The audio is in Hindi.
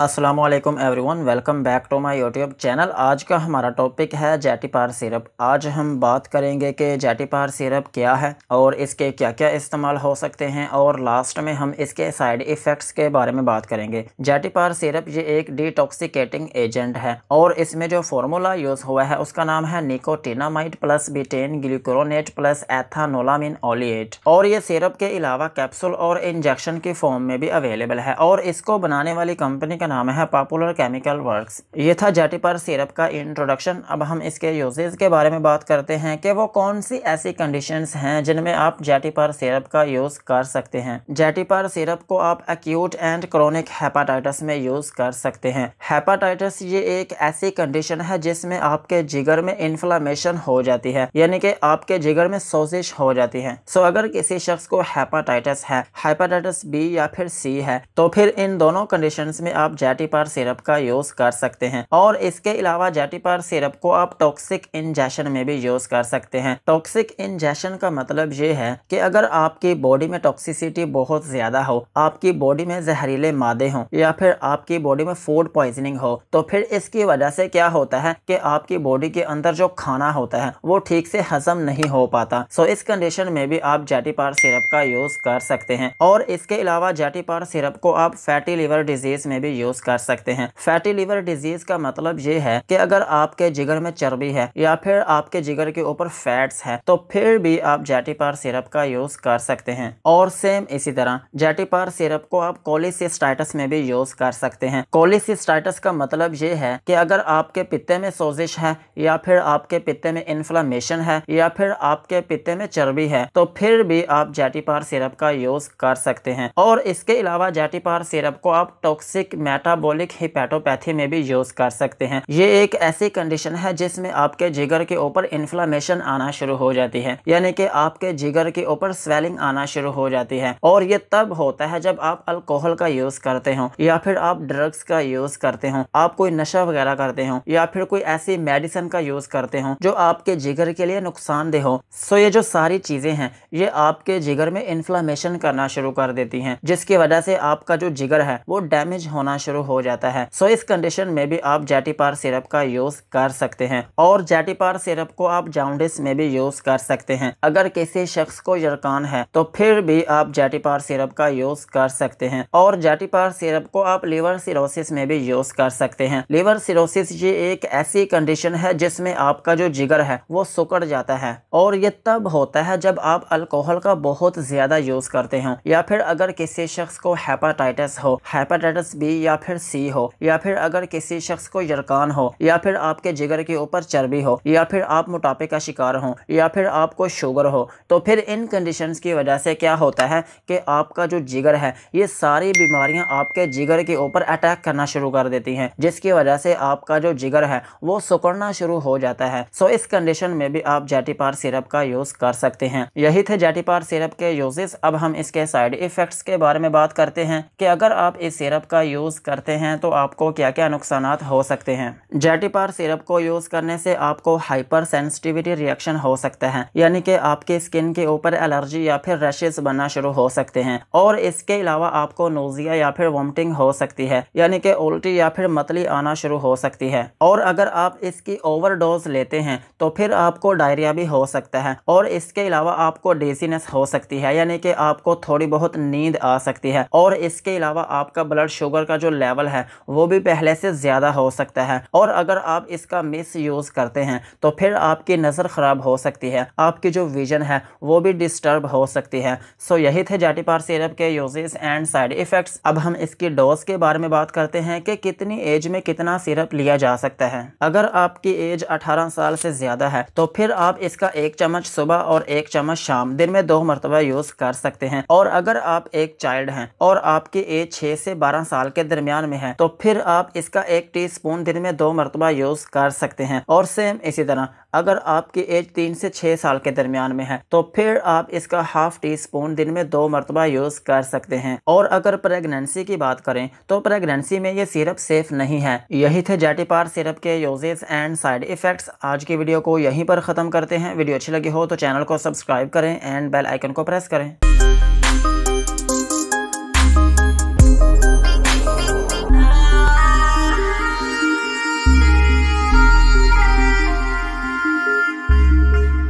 Aslam everyone welcome back to my YouTube channel आज का हमारा टॉपिक है जैटीपार सिरप आज हम बात करेंगे कि जैटीपार सिरप क्या है और इसके क्या क्या इस्तेमाल हो सकते हैं और लास्ट में हम इसके साइड इफ़ेक्ट्स के बारे में बात करेंगे। जैटीपार सिरप ये एक डिटॉक्सिकेटिंग एजेंट है और इसमें जो फार्मूला यूज़ हुआ है उसका नाम है nicotinamide plus betaine glucuronate plus ethanolamine oleate और ये सिरप के अलावा कैप्सूल और इंजेक्शन की फॉर्म में भी अवेलेबल है और इसको बनाने वाली कंपनी का नाम है पॉपुलर केमिकल वर्क्स ये था जेटिपर सिरप का इंट्रोडक्शन अब हम इसके यूजेज के बारे में बात करते हैं कि वो कौन सी ऐसी कंडीशंस हैं जिनमें आप जेटिपर सिरप का यूज़ कर सकते हैं। जेटिपर सिरप को आप एक्यूट एंड क्रोनिक हेपाटाइटिस में यूज़ कर सकते हैं। हेपाटाइटिस ये एक ऐसी कंडीशन है जिसमें आपके जिगर में इन्फ्लामेशन हो जाती है, यानी कि आपके जिगर में सोजिश हो जाती है। सो अगर किसी शख्स को हेपाटाइटिस है हेपाटाइटिस बी या फिर सी है तो फिर इन दोनों कंडीशन में आप जेटीपार सिरप का यूज़ कर सकते हैं। और इसके अलावा जेटीपार सिरप को आप टॉक्सिक इंजेक्शन में भी यूज़ कर सकते हैं। टॉक्सिक इंजेक्शन का मतलब ये है कि अगर आपकी बॉडी में टॉक्सिसिटी बहुत ज़्यादा हो, आपकी बॉडी में जहरीले मादे हों, या फिर आपकी बॉडी में फ़ूड पॉइजनिंग हो तो फिर इसकी वजह से क्या होता है कि आपकी बॉडी के अंदर जो खाना होता है, वो ठीक से हजम नहीं हो पाता। सो इस कंडीशन में भी आप जेटीपार सिरप का यूज़ कर सकते हैं। और इसके अलावा जेटीपार सिरप को आप फैटी लिवर डिज़ीज़ में भी यूज़ कर सकते हैं। फैटी लिवर डिज़ीज़ का मतलब ये है कि अगर आपके जिगर में चर्बी है या फिर आपके जिगर के ऊपर फैट्स है तो फिर भी आप जेटीपार सिरप का यूज़ कर सकते हैं। और सेम इसी तरह जेटीपार सिरप को आप कोलिसिस्टाइटिस में भी यूज़ कर सकते हैं। कोलिसिस्टाइटिस का मतलब ये है कि अगर आपके पित्ते में सोजिश है या फिर आपके पित्ते में इन्फ्लामेशन है या फिर आपके पित्ते में चर्बी है तो फिर भी आप जेटीपार सिरप का यूज़ कर सकते हैं। और इसके अलावा जेटीपार सिरप को आप टॉक्सिक मेटाबॉलिक हिपैटोपैथी में भी यूज़ कर सकते हैं। ये एक ऐसी कंडीशन है जिसमें आपके जिगर के ऊपर इन्फ्लामेशन आना शुरू हो जाती है। यानी कि आपके जिगर के ऊपर स्वेलिंग आना शुरू हो जाती है। और ये तब होता है जब आप अल्कोहल का यूज़ करते हो, या फिर आप ड्रग्स का यूज़ करते हो, आप कोई नशा वगैरह करते हो, या फिर कोई ऐसी मेडिसिन का यूज़ करते हो, जो आपके जिगर के लिए नुकसान नुकसानदेह हो। सो ये जो सारी चीज़ें हैं, ये आपके जिगर में इन्फ्लामेशन करना शुरू कर देती हैं, जिसकी वजह से आपका जो जिगर है, वो डैमेज होना शुरू हो जाता है। सो इस कंडीशन में भी आप जेटीपार सिरप का यूज़ कर सकते हैं। और जेटीपार सिरप को आप जाउंडिस में भी यूज़ कर सकते हैं। अगर किसी शख्स को यरकान है तो फिर भी आप जेटीपार सिरप का यूज़ कर सकते हैं। और जेटीपार सिरप को आप लिवर सिरोसिस में भी यूज़ कर सकते हैं। लिवर सिरोसिस ये एक ऐसी कंडीशन है जिसमें आपका जो जिगर है, वो सुकड़ जाता है। और ये तब होता है जब आप अल्कोहल का बहुत ज़्यादा यूज़ करते हो। या फिर अगर किसी शख्स को हेपाटाइटिस हो हेपाटाइटिस बी या फिर सी हो, या फिर अगर किसी शख्स को यरकान हो, या फिर आपके जिगर के ऊपर चर्बी हो, या फिर आप मोटापे का शिकार हो, या फिर आपको शुगर हो तो फिर इन कंडीशंस की वजह से क्या होता है कि आपका जो जिगर है, ये सारी बीमारियाँ आपके जिगर के ऊपर अटैक करना शुरू कर देती हैं, जिसकी वजह से आपका जो जिगर है, वो सुकड़ना शुरू हो जाता है। सो इस कंडीशन में भी आप जेटीपार सिरप का यूज़ कर सकते हैं। यही थे जेटीपार सिरप के यूजेस अब हम इसके साइड इफेक्ट्स के बारे में बात करते हैं कि अगर आप इस सिरप का यूज़ करते हैं तो आपको क्या क्या नुकसान हो सकते हैं? जेटिपार सिरप को यूज़ करने से आपको हाइपर सेंसिटिविटी रिएक्शन हो सकता है, यानी कि आपके स्किन के ऊपर एलर्जी या फिर रशेस बनना शुरू हो सकते हैं, और इसके अलावा आपको नोजिया या फिर वोमिटिंग हो सकती है, यानी कि उल्टी या फिर मतली आना शुरू हो सकती है। और अगर आप इसकी ओवरडोज लेते हैं तो फिर आपको डायरिया भी हो सकता है, और इसके अलावा आपको डेजीनेस हो सकती है, यानी कि आपको थोड़ी बहुत नींद आ सकती है, और इसके अलावा आपका ब्लड शुगर का जो लेवल है, वो भी पहले से ज़्यादा हो सकता है। और अगर आप इसका मिस यूज़ करते हैं तो फिर आपकी नज़र ख़राब हो सकती है। आपकी जो विजन है, वो भी डिस्टर्ब हो सकती है। सो यही थे जाटीपार सिरप के यूजेस एंड साइड इफ़ेक्ट्स। अब हम इसकी डोज के बारे में बात करते हैं कि कितनी एज में कितना सिरप लिया जा सकता है। अगर आपकी एज 18 साल से ज़्यादा है तो फिर आप इसका एक चम्मच सुबह और एक चम्मच शाम, दिन में दो मरतबा यूज़ कर सकते हैं। और अगर आप एक चाइल्ड हैं और आपकी एज छः से बारह साल के दरमियान में है तो फिर आप इसका एक टी स्पून दिन में दो मरतबा यूज़ कर सकते हैं। और सेम इसी तरह, अगर आपकी एज तीन से छः साल के दरमियान में है तो फिर आप इसका हाफ़ टी स्पून दिन में दो मरतबा यूज़ कर सकते हैं। और अगर प्रेगनेंसी की बात करें तो प्रेगनेंसी में ये सिरप सेफ़ नहीं है। यही थे जेटिपार सिरप के यूजेस एंड साइड इफ़ेक्ट्स आज की वीडियो को यहीं पर ख़त्म करते हैं। वीडियो अच्छी लगी हो तो चैनल को सब्सक्राइब करें एंड बेल आइकन को प्रेस करें।